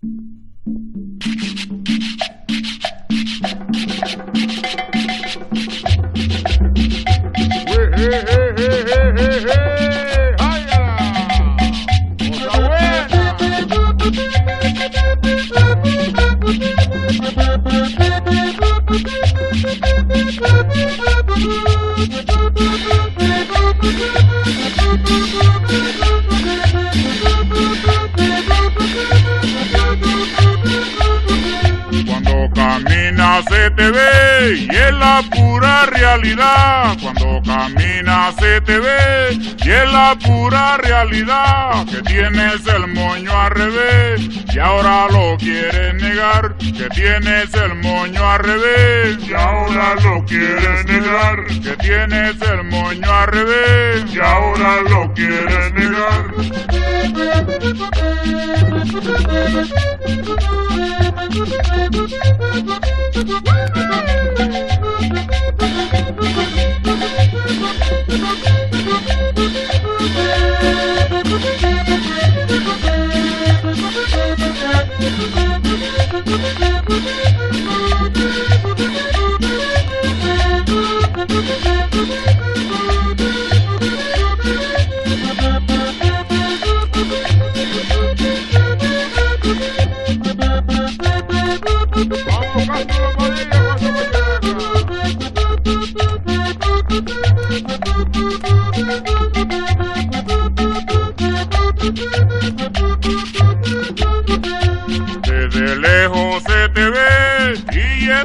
Cuando y es la pura realidad. Cuando caminas se te ve y es la pura realidad. Que tienes el moño al revés y ahora lo quieres negar. Que tienes el moño al revés y ahora lo quieres negar. Que tienes el moño al revés y ahora lo quieres negar. Desde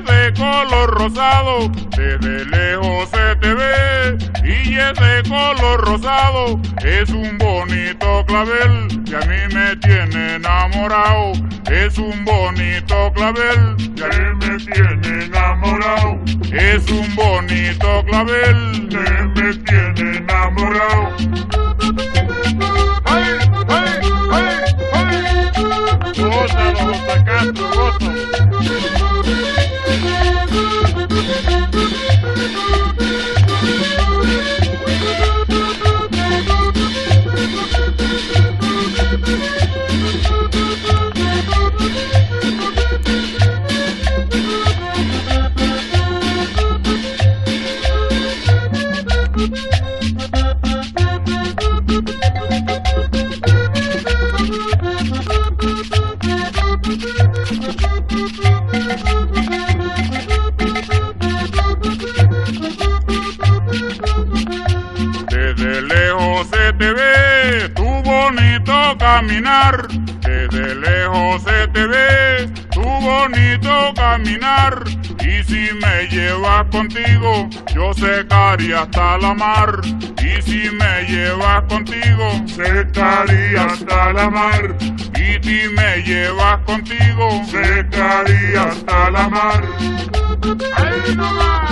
es de color rosado. Desde lejos se te ve y es de color rosado. Es un bonito clavel que a mí me tiene enamorado. Es un bonito clavel que a mí me tiene enamorado. es un bonito clavel. Que me tiene enamorado. ¡Ay, ay, ay, ay! Gózalo, gózalo. Desde lejos se te ve tu bonito caminar. Desde lejos se te ve tu bonito caminar. Y si me llevas contigo, yo secaría hasta la mar. Y si me llevas contigo, Secaría hasta la mar. y si me llevas contigo, Secaría hasta la mar. ¡Ahí no va!